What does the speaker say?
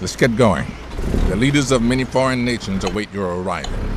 Let's get going. The leaders of many foreign nations await your arrival.